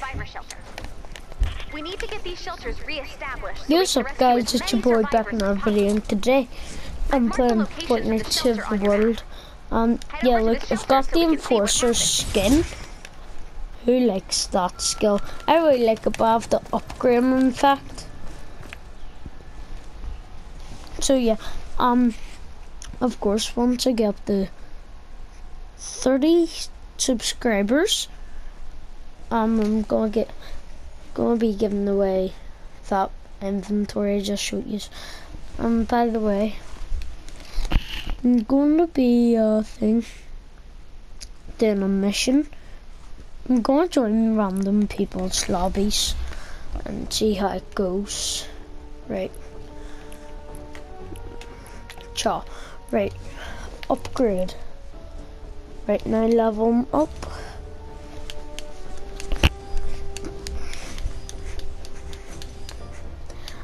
survivor shelter. We need to get these shelters re-established. Yo, what's up guys, it's your boy back in another video and today I'm playing Fortnite Save the World. Um, yeah, look, I've got the Enforcer skin. Who likes that skill? I really like it, but I have to upgrade in fact. So yeah, um, of course, once I get the 30 subscribers, um, I'm gonna get gonna be giving away that inventory I just showed you. Um, by the way, I'm to be uh thing doing a mission. I'm to join random people's lobbies and see how it goes. Right. Cha. Right. Upgrade. Right now level up.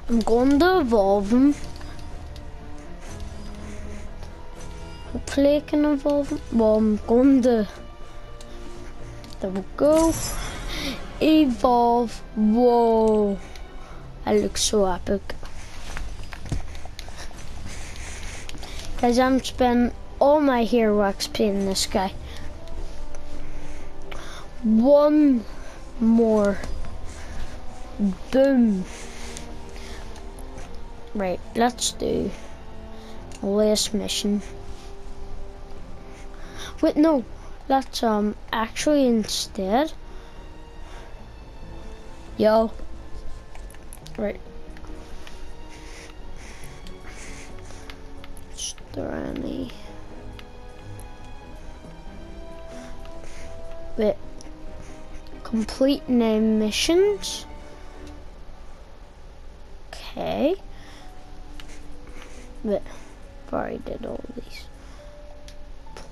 I'm going to evolve them. Hopefully I can evolve them. Well, I'm going to... There we go. Evolve. Whoa. I look so epic. Guys, I'm spending all my hero XP in this guy. One more. Boom. Right, let's do last mission. Wait, no, let's um actually instead. Yo. Right. Is there any? Wait. Complete name missions. Okay. But I already did all these.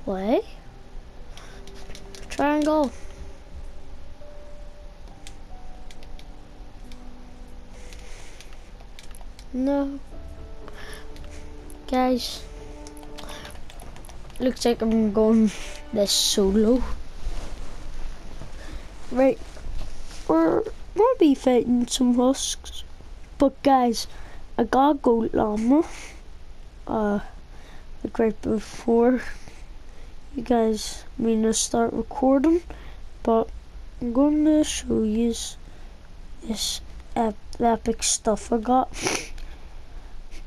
Play. Triangle. No. Guys. Looks like I'm going this solo. Right. We're gonna be fighting some husks. But guys, I got gold llama uh, like right before you guys mean to start recording, but I'm to show you this ep epic stuff I got.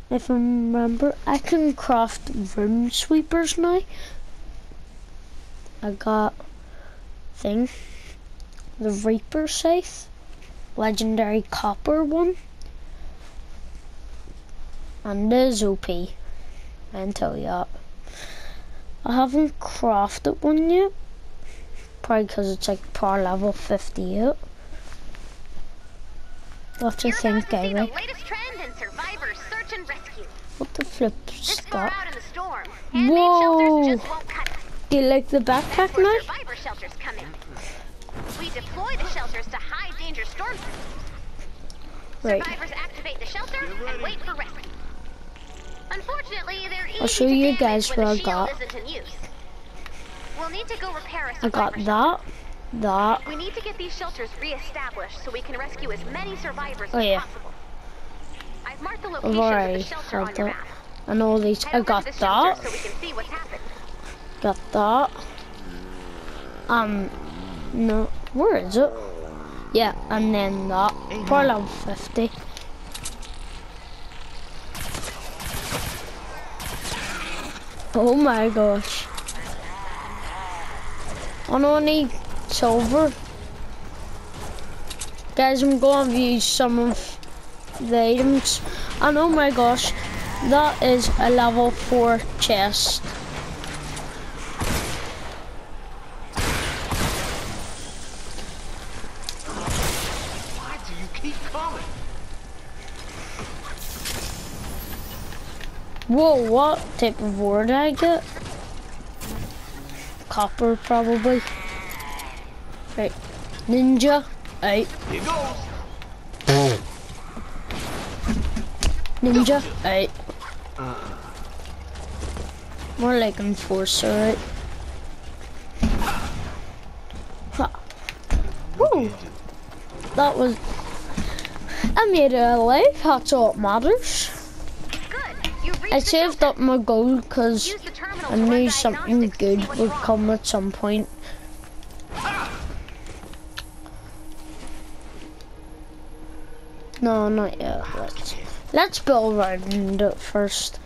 If I remember, I can craft room sweepers now. I got thing, the Reaper scythe, legendary copper one, and the OP and tell you that. I haven't crafted one yet. Probably because it's like power level 58. What do you think, Eric? What the flip's that? Whoa! Do you like the backpack now? We deploy the shelters to high danger storms. Right. Survivors activate the shelter and wait for rescue. Unfortunately, I'll show you guys what I got. We'll need to go repair I got that, that. We need to get these shelters re-established so we can rescue as many survivors oh, as yeah. possible. I've marked the location of the shelter on your map. And all these, I got that. So we can see what's happened. Got that. Um, no, where is it? Yeah, and then that. For level 50. Oh my gosh. I don't need silver. Guys, I'm going to use some of the items. And oh my gosh, that is a level 4 chest. Whoa, what type of ore did I get? Copper, probably. Right. Ninja. Eight. Here goes. Ninja. Eight. Uh. More like enforcer, right? Woo! that was. I made it alive. That's all that matters. Good. You've reached I saved up my gold because Use the terminal I knew something diagnostics to see good would come at some point. No, not yet. Let's let's build around it first.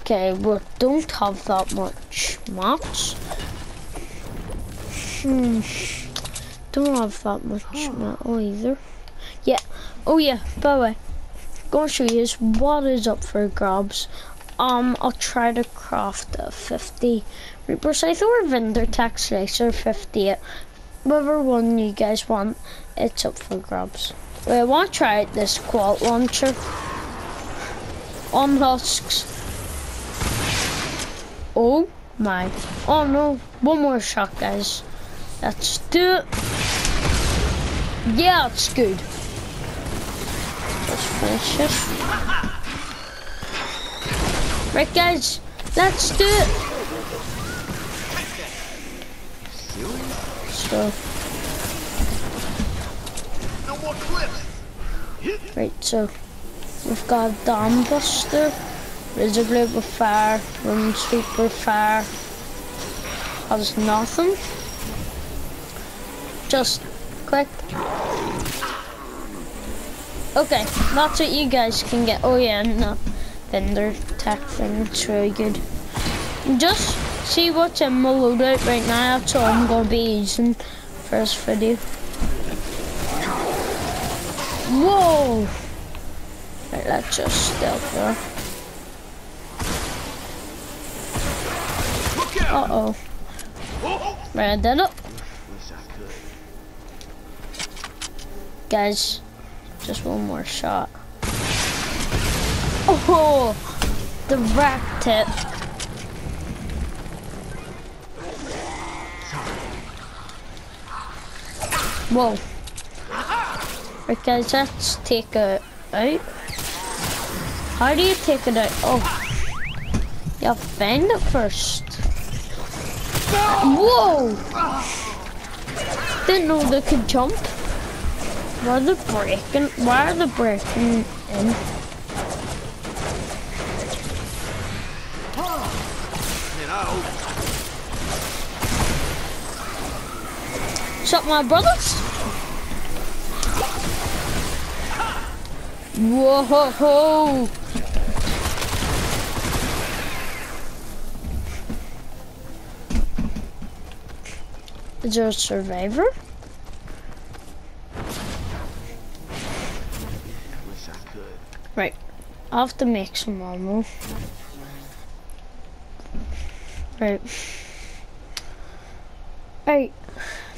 Okay, we don't have that much mats. Hmm. Don't have that much metal either. Yeah. Oh yeah. By the way, gonna show you is what is up for grabs. Um, I'll try to craft a 50 Reaper Scythe or Vendor Tax Racer 58. Whatever one you guys want, it's up for grabs. Wait, I want to try this quad launcher on husks. Oh my. Oh no. One more shot, guys. Let's do it. Yeah, it's good. Let's finish it. Right, guys. Let's do it. So, No right, so we've got Dam Buster, Razor Blade with fire, Room Sweeper fire. Has nothing. Just click. Okay, that's what you guys can get. Oh yeah, the vendor tech thing, it's really good. Just see what's in my loadout right now, that's all I'm gonna be using for this video. Whoa! Right, let's just stealth there. Uh-oh. Oh, Right, I did it. Wish I could. Guys, just one more shot. Oh! The rack tip. Whoa. Guys, let's take it out. How do you take it out? Oh. You have to find it first. Whoa! Didn't know they could jump. Why are they breaking? Why are they breaking in? Shut my brothers. Whoa ho ho! Is there a survivor? wish I could. Right. I have to make some ammo. Right. Right.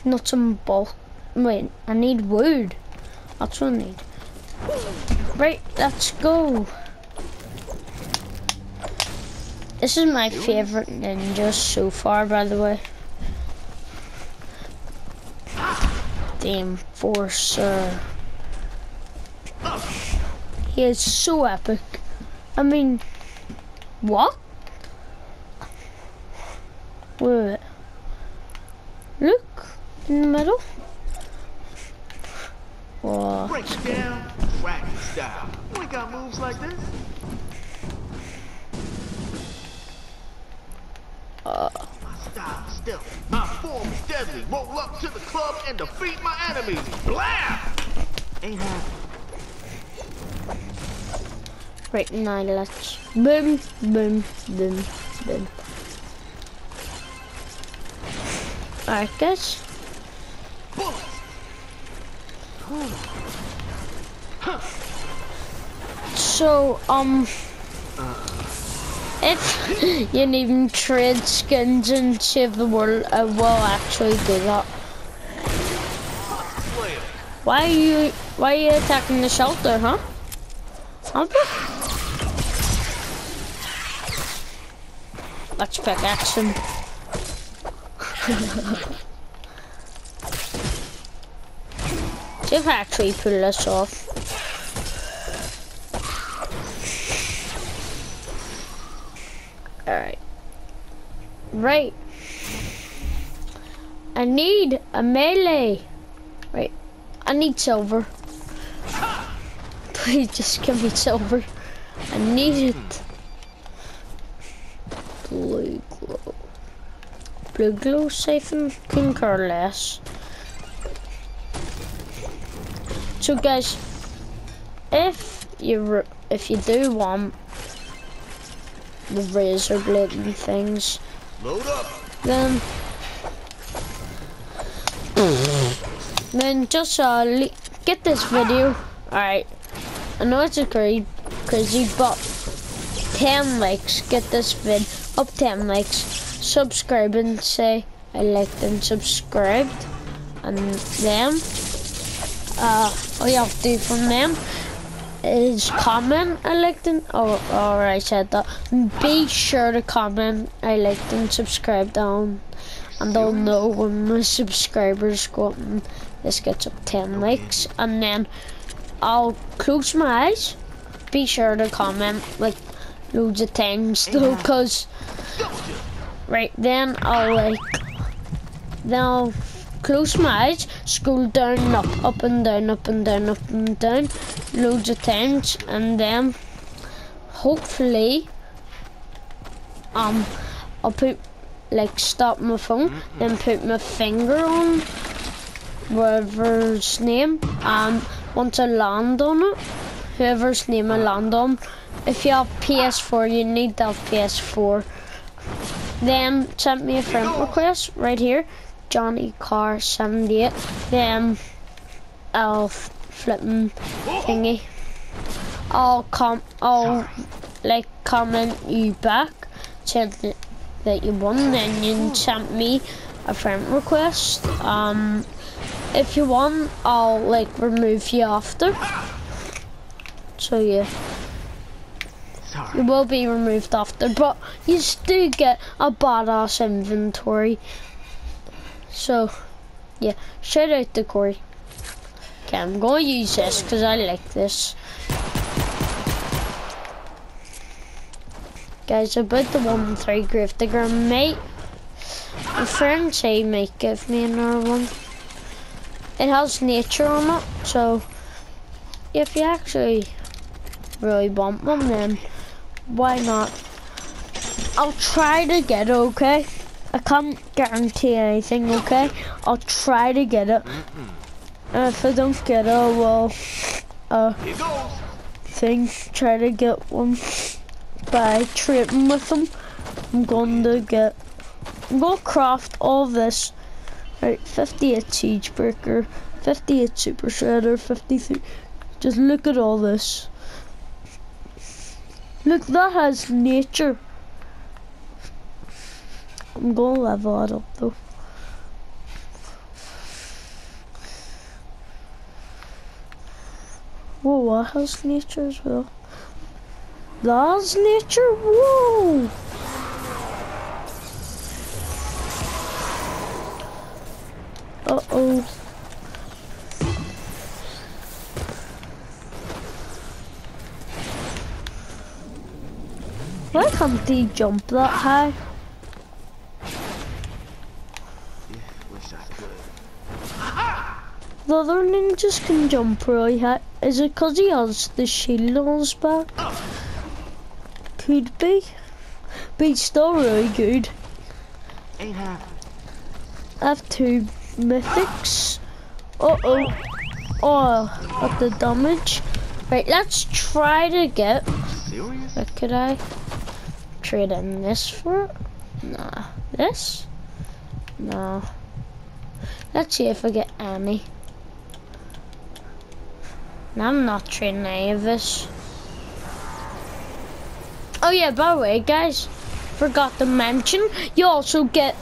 Not some bulk. Wait, I need wood. That's what I need. Right, let's go. This is my favorite ninja so far, by the way. The Enforcer. He is so epic. I mean, what? Wait. Look in the middle. What? Break it down, dragon style. You ain't got moves like this. Uh, My style is stealth. My form is deadly. Roll up to the club and defeat my enemies. Blam! Ain't happening. right now, let's boom, boom, boom, boom. Alright, guys. So, um, if you need to trade skins and save the world, I will actually do that. Why are you, why are you attacking the shelter, huh? Let's pickaxe him. I actually pull this off. Alright. Right. I need a melee. Right. I need silver. Please just give me silver. I need it. Blue glow. Blue glow safe and concur less. So guys, if you if you do want the razor blade and things, Load up. then then just uh get this video. Alright, I know it's a crazy, crazy, but 10 likes. Get this vid up 10 likes. Subscribe and say I liked and subscribed, and then uh all you have to do from them is comment I liked and oh, oh I said that. Be sure to comment I liked and subscribe down. And they'll know when my subscribers go up and this gets up 10 likes. And then I'll close my eyes. Be sure to comment like loads of things though cause right then I'll like then I'll close my eyes, scroll down, up, up and down, up and down, up and down, loads of times, and then hopefully, um, I'll put like stop my phone, then put my finger on whoever's name, and once I land on it, whoever's name I land on, if you have PS4, you need to have PS4. Then send me a friend request right here. Johnny Car 78. Then I'll f- flippin' thingy. I'll com I'll like comment you back saying that, that you won. Then you send me a friend request. Um, if you want, I'll like remove you after. So yeah. Sorry. You will be removed after, but you do get a badass inventory. So, yeah, shout out to Corey. Okay, I'm going to use this because I like this. Guys, about the 1 3 Grave mate. My friend say might give me another one. It has nature on it, so if you actually really want one, then why not? I'll try to get it, okay? I can't guarantee anything, okay? I'll try to get it. And if I don't get it, uh, Here goes. thing, try to get one by trading with them. I'm going to get, I'm going to craft all this. Right, 58 Siege Breaker, 58 Super Shredder, 53. Just look at all this. Look, that has nature. I'm gonna level it up though. Whoa, what has nature as well? That's nature? Whoa! Uh-oh. Why can't he jump that high? The other ninjas can jump really high. Is it because he has the shield on his back? Could be. But he's still really good. I have two mythics. Uh oh. Oh, got the damage. Right, let's try to get. What could I trade in this for? Nah. This? No. Let's see if I get any. I'm not trading any of this. Oh yeah, by the way, guys, forgot to mention, you also get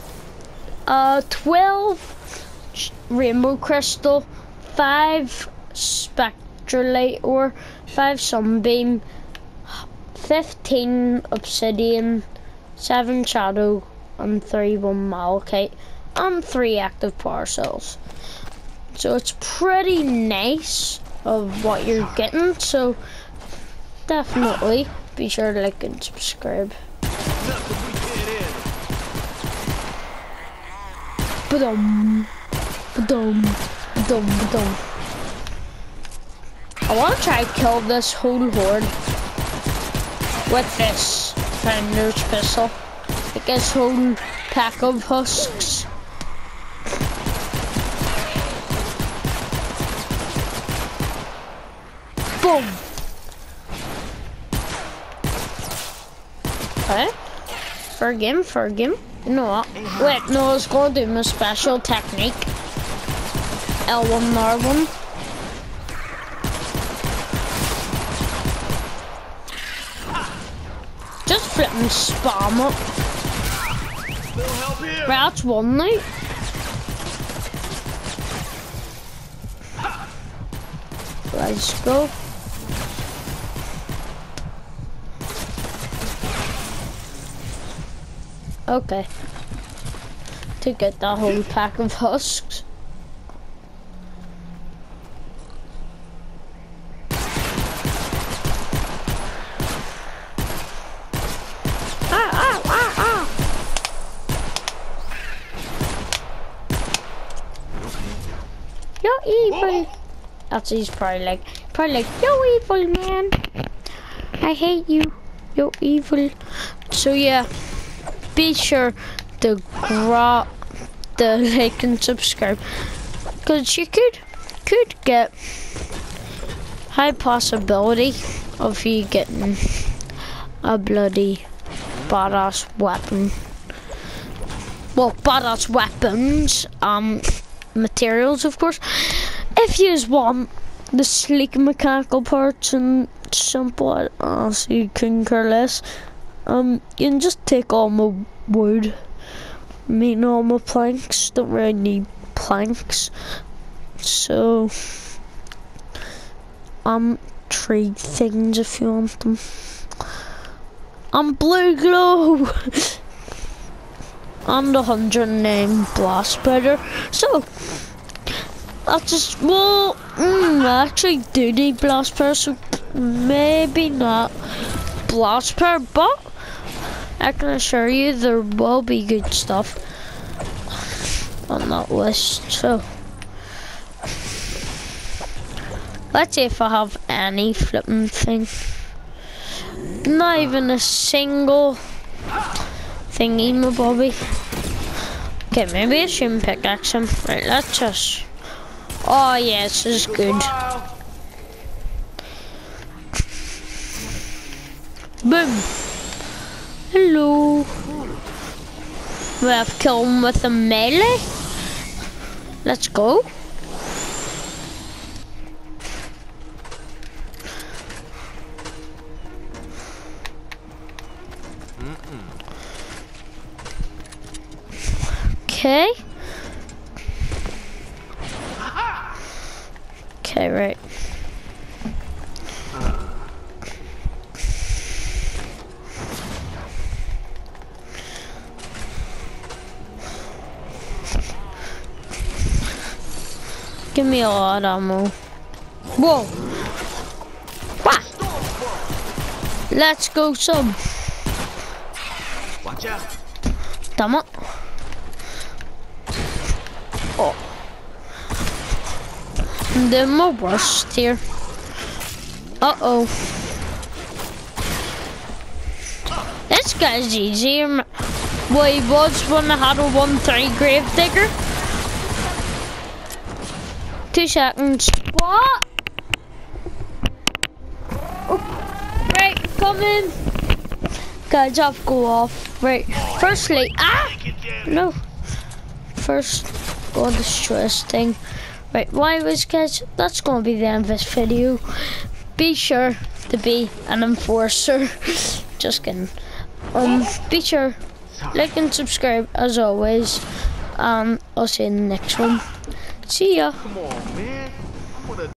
uh 12 rainbow crystal, 5 spectralite ore, 5 sunbeam, 15 obsidian, 7 shadow, and 3 1 malachite, and 3 active power cells. So it's pretty nice of what you're getting, so definitely be sure to like and subscribe. Ba-dum, ba-dum, ba-dum, ba-dum. I want to try to kill this whole horde with this Founder's Pistol. Like this whole pack of husks. Boom! Okay. You know what? Wait, no, going to do my special technique. L1 R1. Just flipping spam up. Right, that's one now. Let's go. Okay. To get that whole pack of husks. Ah, ah, ah, ah. That's he's probably like, probably like, you're evil, man. I hate you. You're evil. So yeah, be sure to grab the like and subscribe, cause you could could get high possibility of you getting a bloody badass weapon. Well, badass weapons, um, materials, of course. If you just want the sleek mechanical parts and simple, uh, so you can care less, um, you can just take all my wood. I all my planks. Don't really need planks. So, um, trade things if you want them. I'm blue glow. I'm the hundred name blast spreader. So I just well, mm, I actually do need blast spreader, so maybe not blast spreader, but I can assure you there will be good stuff on that list. So let's see if I have any flipping thing. Not even a single thingy, my bobby. Okay, maybe I shouldn't pickaxe him. Right, let's just. Oh, yeah, this is good. Boom. Hello. We have killed him with a melee. Let's go. Okay. Okay, right. Give me a lot of ammo. Whoa! Wah! Let's go some. Watch out. Damn it. Oh. Doing my worst here. Uh oh. This guy's easier. m- Well, he was when I had a 1-3 grave digger. Two seconds. What? Oh, right, coming. Guys, I've go off. Right, firstly, ah! No. First, go on this thing. Right, why was guys? That's gonna be the end of this video. Be sure to be an enforcer. Just kidding. Um, be sure like and subscribe as always. Um, I'll see you in the next one. See ya.